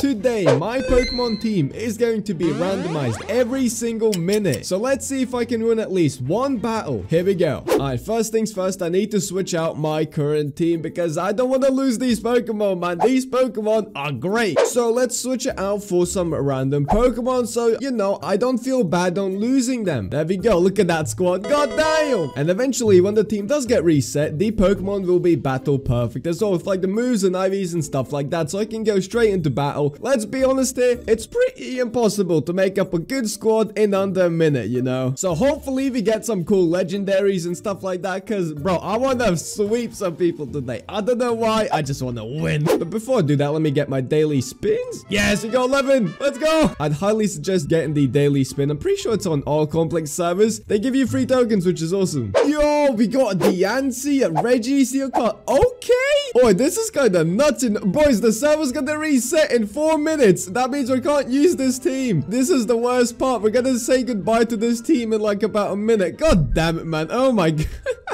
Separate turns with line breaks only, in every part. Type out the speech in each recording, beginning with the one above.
Today, my Pokemon team is going to be randomized every single minute. So let's see if I can win at least one battle. Here we go. Alright, first things first, I need to switch out my current team because I don't want to lose these Pokemon, man. These Pokemon are great. So let's switch it out for some random Pokemon. So, you know, I don't feel bad on losing them. There we go. Look at that squad. God damn. And eventually, when the team does get reset, the Pokemon will be battle perfect as well with like the moves and IVs and stuff like that. So I can go straight into battle let's be honest here, it's pretty impossible to make up a good squad in under a minute, you know? So hopefully we get some cool legendaries and stuff like that, because, bro, I want to sweep some people today. I don't know why, I just want to win. But before I do that, let me get my daily spins. Yes, we got 11. Let's go. I'd highly suggest getting the daily spin. I'm pretty sure it's on all complex servers. They give you free tokens, which is awesome. Yo, we got a Diancie, a Reggie, Seal card. Okay. Boy, this is kind of nuts. Boys, the server's gonna reset in four minutes. That means we can't use this team. This is the worst part. We're gonna say goodbye to this team in like about a minute. God damn it, man. Oh my god.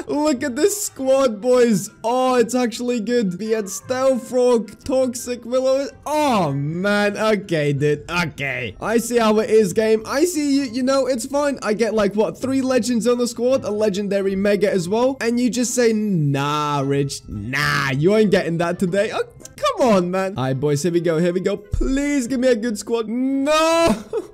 Look at this squad, boys. Oh, it's actually good. We had Stealth Frog, Toxic Willow. Oh, man. Okay, dude. Okay. I see how it is, game. I see you. You know, it's fine. I get like, what, three legends on the squad? A legendary mega as well. And you just say, nah, Rich. Nah, you ain't getting that today. Oh, come on, man. All right, boys. Here we go. Here we go. Please give me a good squad. No.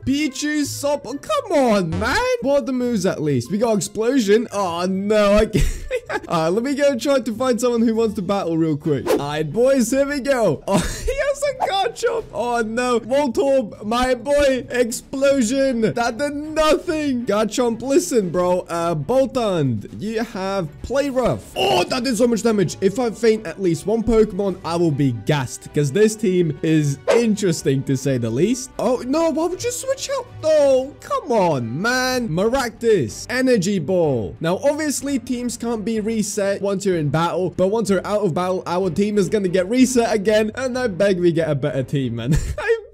Pichu, Sop. Come on, man. What the moves at least? We got Explosion. Oh, no. I can't. Alright, let me go try to find someone who wants to battle real quick. Alright, boys, here we go. Oh, he has a Garchomp. Oh, no. Voltorb, my boy. Explosion. That did nothing. Garchomp, listen, bro. Uh, Boltund, you have Play Rough. Oh, that did so much damage. If I faint at least one Pokemon, I will be gassed because this team is interesting to say the least. Oh, no, why would you switch out? Oh, come on, man. Maractus, Energy Ball. Now, obviously, teams can't be reset once you're in battle, but once you're out of battle, our team is going to get reset again, and I beg we get a better team, man. I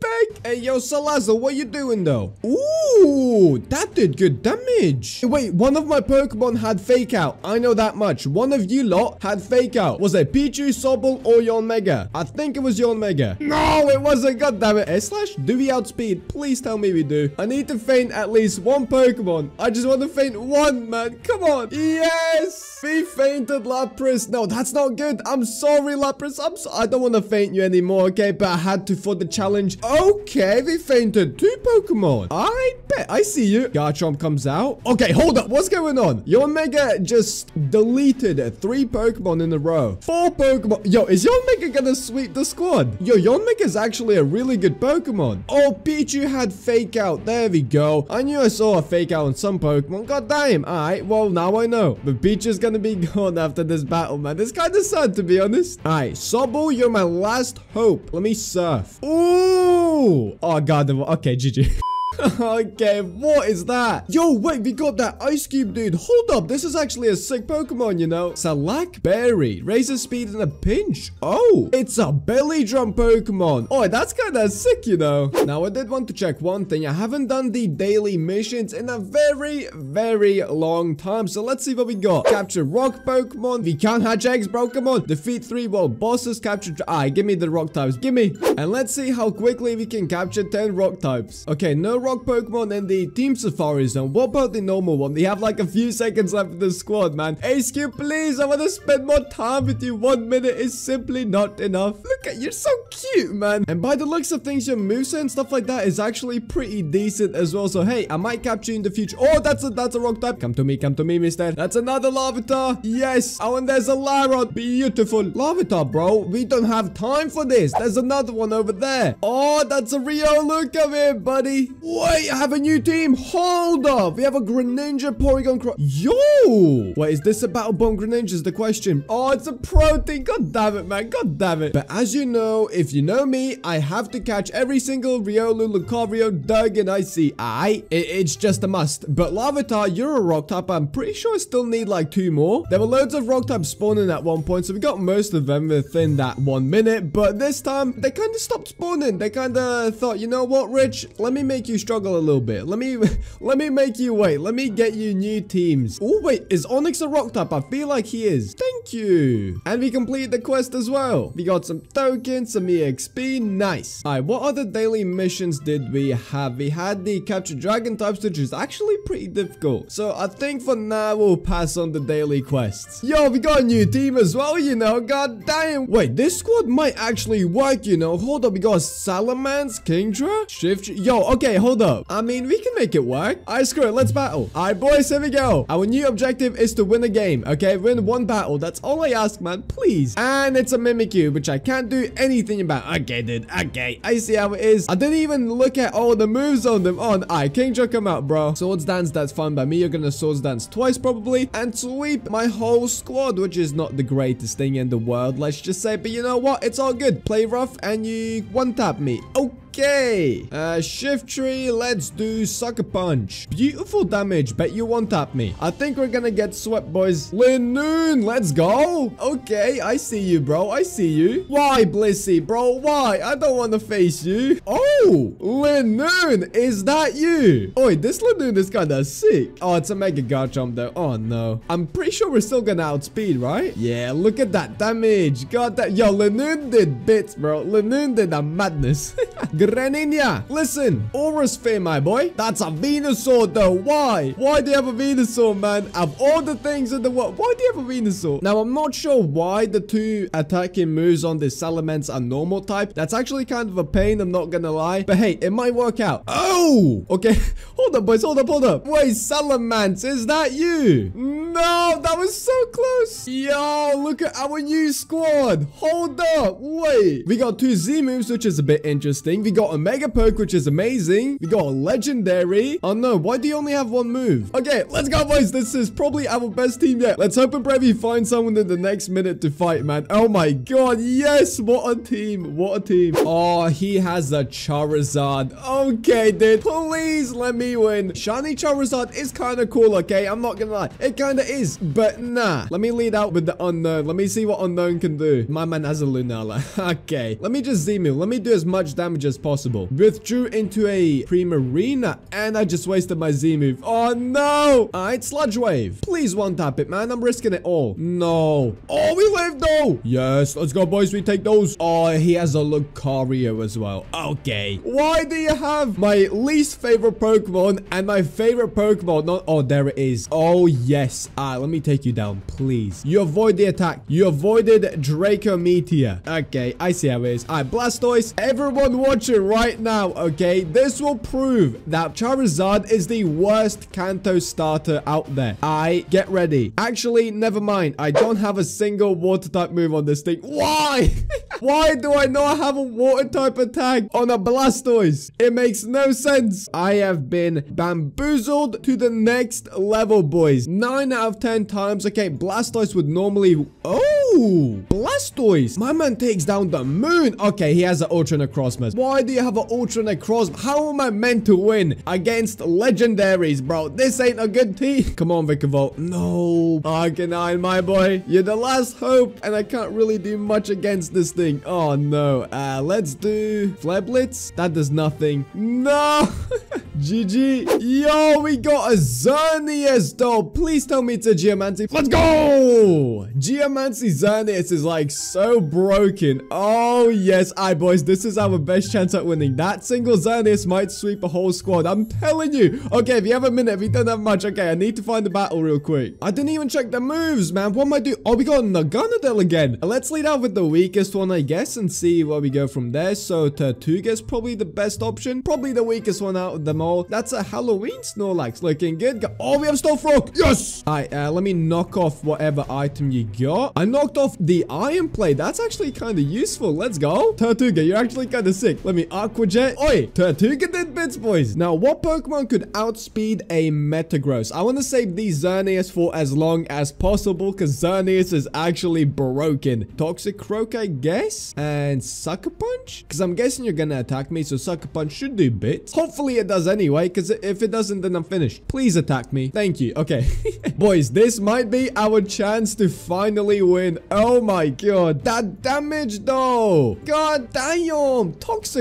Hey, yo, Salazzle, what you doing, though? Ooh, that did good damage. Wait, one of my Pokemon had Fake Out. I know that much. One of you lot had Fake Out. Was it Pichu, Sobble, or Yanmega? I think it was Yanmega. No, it wasn't. God damn it. S slash, do we outspeed? Please tell me we do. I need to faint at least one Pokemon. I just want to faint one, man. Come on. Yes. We fainted Lapras. No, that's not good. I'm sorry, Lapras. I'm so I don't want to faint you anymore, okay? But I had to for the challenge. Oh, Okay, we fainted two Pokemon. I bet. I see you. Garchomp comes out. Okay, hold up. What's going on? Yanmega just deleted three Pokemon in a row. Four Pokemon. Yo, is Yanmega gonna sweep the squad? Yo, Yanmega is actually a really good Pokemon. Oh, Pichu had Fake Out. There we go. I knew I saw a Fake Out on some Pokemon. God damn. All right, well, now I know. But Pichu's gonna be gone after this battle, man. It's kind of sad, to be honest. All right, Sobble, you're my last hope. Let me surf. Ooh. Oh, Oh God. Okay, GG. okay, what is that? Yo, wait, we got that ice cube, dude. Hold up, this is actually a sick Pokemon, you know? Salac Berry. Raises speed in a pinch. Oh, it's a belly drum Pokemon. Oh, that's kind of sick, you know? Now, I did want to check one thing. I haven't done the daily missions in a very, very long time. So let's see what we got. Capture rock Pokemon. We can't hatch eggs, bro. Come on. Defeat three world bosses. Capture... Ah, give me the rock types. Give me. And let's see how quickly we can capture 10 rock types. Okay, no rock Pokemon in the Team Safari Zone. What about the normal one? They have like a few seconds left in the squad, man. Ace Cube, please. I want to spend more time with you. One minute is simply not enough. Look at you're so cute, man. And by the looks of things, your moveset and stuff like that is actually pretty decent as well. So, hey, I might capture you in the future. Oh, that's a that's a rock type. Come to me, come to me, mister. That's another Larvitar. Yes. Oh, and there's a Lairon. Beautiful. Larvitar, bro. We don't have time for this. There's another one over there. Oh, that's a Rio. Look at here, buddy. Wait, I have a new team. Hold up. We have a Greninja Porygon Cro- Yo. Wait, is this a Battle Bond Greninja is the question? Oh, it's a Protean. God damn it, man. God damn it. But as you know, if you know me, I have to catch every single Riolu, Lucario, and Icy. I, it, it's just a must. But Larvitar, you're a rock type. I'm pretty sure I still need like two more. There were loads of rock types spawning at one point, so we got most of them within that one minute. But this time, they kind of stopped spawning. They kind of thought, you know what, Rich? Let me make you you struggle a little bit. Let me, let me make you wait. Let me get you new teams. Oh, wait, is Onix a rock type? I feel like he is. Thank you. And we completed the quest as well. We got some tokens, some EXP. Nice. All right, what other daily missions did we have? We had the capture dragon types, which is actually pretty difficult. So I think for now, we'll pass on the daily quests. Yo, we got a new team as well, you know. God damn. Wait, this squad might actually work, you know. Hold up, we got Salamence, Kingdra, Shift. Yo, okay, hold up. I mean, we can make it work. Right, screw it. Let's battle. All right, boys, here we go. Our new objective is to win a game, okay? Win one battle. That's all I ask, man. Please. And it's a Mimikyu, which I can't do anything about. Okay, dude. Okay. I see how it is. I didn't even look at all the moves on them. On. All right, Kingdra, come out, bro. Swords dance, that's fine by me. You're gonna swords dance twice, probably. And sweep my whole squad, which is not the greatest thing in the world, let's just say. But you know what? It's all good. Play rough and you one-tap me. Okay. Okay. Uh, tree. let's do Sucker Punch. Beautiful damage. Bet you won't tap me. I think we're gonna get swept, boys. Linoone, let's go. Okay, I see you, bro. I see you. Why, Blissey, bro? Why? I don't want to face you. Oh, Linoone, is that you? Oi, this Linoone is kind of sick. Oh, it's a Mega Garchomp, though. Oh, no. I'm pretty sure we're still gonna outspeed, right? Yeah, look at that damage. God, that. Yo, Linoone did bits, bro. Linoone did a madness. Greninja, listen. Aura Sphere, my boy. That's a Venusaur, though. Why? Why do you have a Venusaur, man? Of all the things in the world, why do you have a Venusaur? Now, I'm not sure why the two attacking moves on this Salamence are normal type. That's actually kind of a pain, I'm not gonna lie. But hey, it might work out. Oh! Okay, hold up, boys. Hold up, hold up. Wait, Salamence, is that you? No, that was so close. Yo, look at our new squad. Hold up. Wait. We got two Z moves, which is a bit interesting. We got a Mega Poke, which is amazing. We got a Legendary. Oh no, why do you only have one move? Okay, let's go, boys. This is probably our best team yet. Let's hope and pray we find someone in the next minute to fight, man. Oh my god, yes. What a team. What a team. Oh, he has a Charizard. Okay, dude. Please let me win. Shiny Charizard is kind of cool, okay? I'm not gonna lie. It kind of is, but nah. Let me lead out with the Unown. Let me see what Unown can do. My man has a Lunala. okay. Let me just Z-move. Let me do as much damage as possible. Withdrew into a Primarina, and I just wasted my Z-move. Oh, no. All right, Sludge Wave. Please one tap it, man. I'm risking it all. No. Oh, we lived, though. Yes, let's go, boys. We take those. Oh, he has a Lucario as well. Okay. Why do you have my least favorite Pokemon and my favorite Pokemon? Not. Oh, there it is. Oh, yes. Ah, right, let me take you down, please. You avoid the attack. You avoided Draco Meteor. Okay, I see how it is. All right, Blastoise. Everyone right now, okay? This will prove that Charizard is the worst Kanto starter out there. I get ready. Actually, never mind. I don't have a single water type move on this thing. Why? Why do I not have a water type attack on a Blastoise? It makes no sense. I have been bamboozled to the next level, boys. 9 out of 10 times. Okay, Blastoise would normally... Oh, Blastoise. My man takes down the moon. Okay, he has an Ultra Necrozma. Why do you have an Ultra Necrozma? How am I meant to win against legendaries, bro? This ain't a good team. Come on, Vikavolt. No. Arcanine, my boy. You're the last hope, and I can't really do much against this thing. Oh, no. Uh, let's do Flare Blitz. That does nothing. No. GG. Yo, we got a Xerneas, though. Please tell me it's a Geomancy. Let's go. Geomancy Xerneas is like so broken. Oh, yes. Right, boys. This is our best chance at winning. That single Xerneas might sweep a whole squad. I'm telling you. Okay, if you have a minute, if you don't have much. Okay, I need to find the battle real quick. I didn't even check the moves, man. What am I doing? Oh, we got Naganadel again. Let's lead out with the weakest one, I guess, and see where we go from there. So, Tirtouga is probably the best option. Probably the weakest one out of them all. That's a Halloween Snorlax. Looking good. Oh, we have Stormfrog. Yes. All right, uh, let me knock off whatever item you got. I knocked off the Iron Plate. That's actually kind of useful. Let's go. Tirtouga, you're actually kind of sick. Let me Aqua Jet. Oi, Tirtouga did bits, boys. Now, what Pokemon could outspeed a Metagross? I want to save these Xerneas for as long as possible because Xerneas is actually broken. Toxicroak, I guess? And Sucker Punch? Because I'm guessing you're going to attack me, so Sucker Punch should do bits. Hopefully it does anyway, because if it doesn't, then I'm finished. Please attack me. Thank you. Okay. Boys, this might be our chance to finally win. Oh my god. That damage, though. God damn.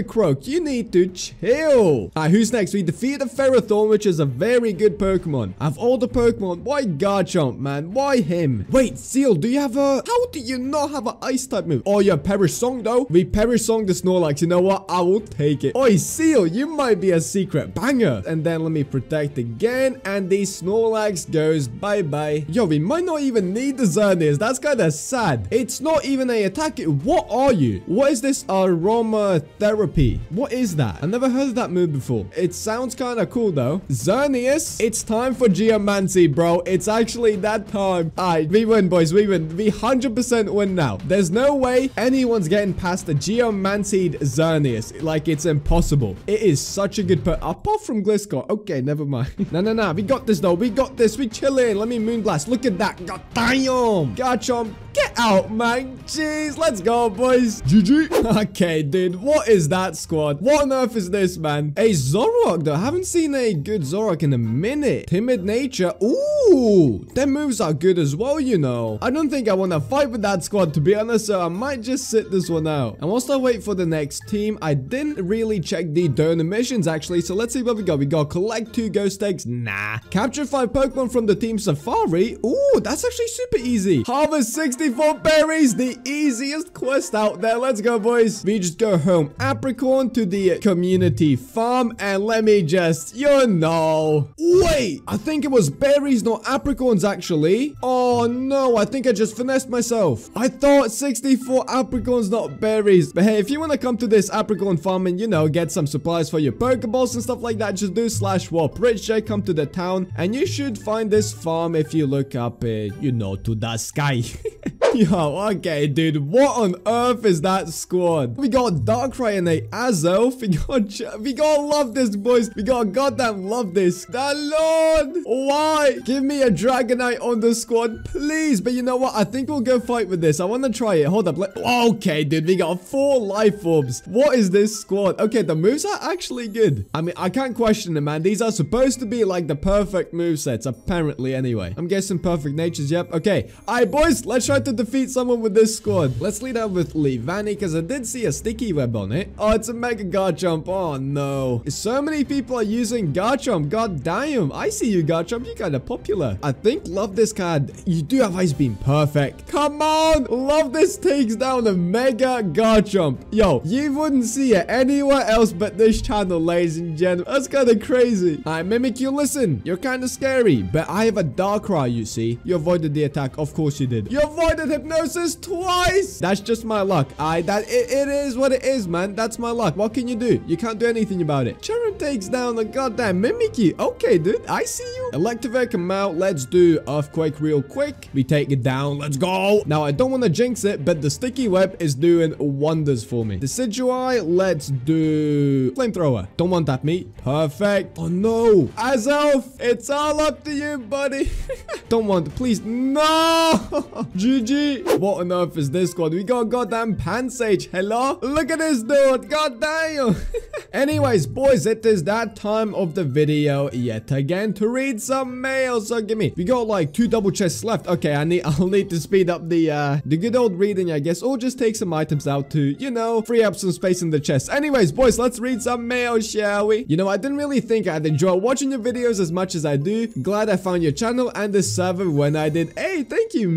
Toxicroak, you need to chill. Alright, who's next? We defeated the Ferrothorn, which is a very good Pokemon. Of all the Pokemon, why Garchomp, man? Why him? Wait, Seel, do you have a... How do you not have an Ice type move? Oh, yeah, Perish Song, though. We Perish Song the Snorlax. You know what? I will take it. Oi, Seel, you might be a secret banger. And then let me protect again. And the Snorlax goes bye-bye. Yo, we might not even need the Xerneas. That's kind of sad. It's not even a attack. What are you? What is this aromatherapy? What is that? I never heard that move before. It sounds kind of cool though. Xerneas, it's time for Geomancy, bro. It's actually that time. Alright, we win, boys. We win. We 100% win now. There's no way anyone's getting past the Geomancied Xerneas. Like, it's impossible. It is such a good put. Apart from Gliscor. Okay, never mind. no, no, no. We got this though. We got this. We chilling. Let me Moonblast. Look at that. God damn. Garchomp Get out, man. Jeez, let's go, boys. GG. okay, dude. What is that squad? What on earth is this, man? A Zoroark, though. I haven't seen a good Zoroark in a minute. Timid nature. Ooh, their moves are good as well, you know. I don't think I want to fight with that squad, to be honest, so I might just sit this one out. And whilst I wait for the next team, I didn't really check the donor missions, actually, so let's see what we got. We got collect two ghost eggs. Nah. Capture five Pokemon from the team Safari. Ooh, that's actually super easy. Harvest 60 64 berries, the easiest quest out there. Let's go, boys. We just go home. Apricorn to the community farm. And let me just, you know. Wait, I think it was berries, not apricorns, actually. Oh, no, I think I just finessed myself. I thought 64 apricorns, not berries. But hey, if you want to come to this apricorn farm and, you know, get some supplies for your Pokeballs and stuff like that, just do slash warp Rich J, come to the town. And you should find this farm if you look up, uh, you know, to the sky. Yo, okay, dude. What on earth is that squad? We got Darkrai and a Azelf. We got, we gotta love this, boys. We gotta goddamn love this. The Lord. Why? Give me a Dragonite on the squad, please. But you know what? I think we'll go fight with this. I want to try it. Hold up. Okay, dude. We got four life orbs. What is this squad? Okay, the moves are actually good. I mean, I can't question them, man. These are supposed to be like the perfect move sets, apparently, anyway. I'm guessing perfect natures. Yep. Okay. All right, boys. Let's try to defeat someone with this squad. Let's lead out with Leavanny because I did see a sticky web on it. Oh, it's a Mega Garchomp. Oh, no. So many people are using Garchomp. God damn. I see you, Garchomp. You're kind of popular. I think love this card. You do have Ice Beam. Perfect. Come on. Lovdisc takes down a Mega Garchomp. Yo, you wouldn't see it anywhere else but this channel, ladies and gentlemen. That's kind of crazy. I Mimikyu, listen. You're kind of scary, but I have a Darkrai, you see. You avoided the attack. Of course you did. You avoided hypnosis twice. That's just my luck. I that it, it is what it is, man. That's my luck. What can you do? You can't do anything about it. Charon takes down the goddamn Mimikyu. Okay, dude. I see you. Electivire come out. Let's do Earthquake real quick. We take it down. Let's go. Now, I don't want to jinx it, but the Sticky Web is doing wonders for me. Decidueye, let's do Flamethrower. Don't want that meat. Perfect. Oh, no. Azelf, it's all up to you, buddy. don't want, please. No. GG. What on earth is this squad? We got goddamn Pansage. Hello? Look at this dude. God damn. Anyways, boys, it is that time of the video yet again to read some mail. So give me. We got like two double chests left. Okay, I need. I'll need to speed up the uh the good old reading, I guess, or just take some items out to you know free up some space in the chest. Anyways, boys, let's read some mail, shall we? You know, I didn't really think I'd enjoy watching your videos as much as I do. Glad I found your channel and the server when I did. Hey, thank you,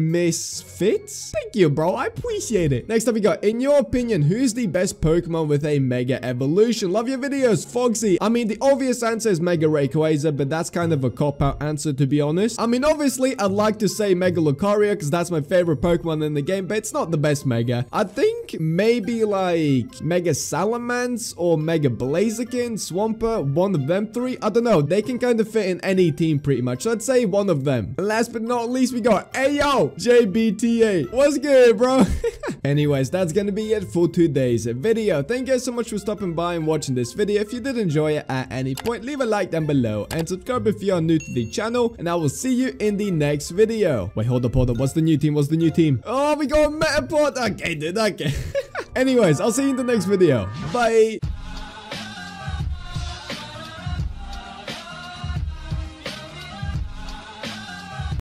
Misfits. Thank you, bro. I appreciate it. Next up, we got, in your opinion, who's the best Pokemon with a Mega Evolution? Love your videos, Foxy. I mean, the obvious answer is Mega Rayquaza, but that's kind of a cop-out answer, to be honest. I mean, obviously, I'd like to say Mega Lucario, because that's my favorite Pokemon in the game, but it's not the best Mega. I think maybe, like, Mega Salamence or Mega Blaziken, Swampert, one of them three. I don't know. They can kind of fit in any team, pretty much. So I'd say one of them. Last but not least, we got Ayo, JBTA. What's good, bro? Anyways, that's gonna be it for today's video. Thank you guys so much for stopping by and watching this video. If you did enjoy it at any point, leave a like down below and subscribe if you are new to the channel. And I will see you in the next video. Wait, hold up, hold up. What's the new team? What's the new team? Oh, we got Metapod. Okay, dude, okay. Anyways, I'll see you in the next video. Bye.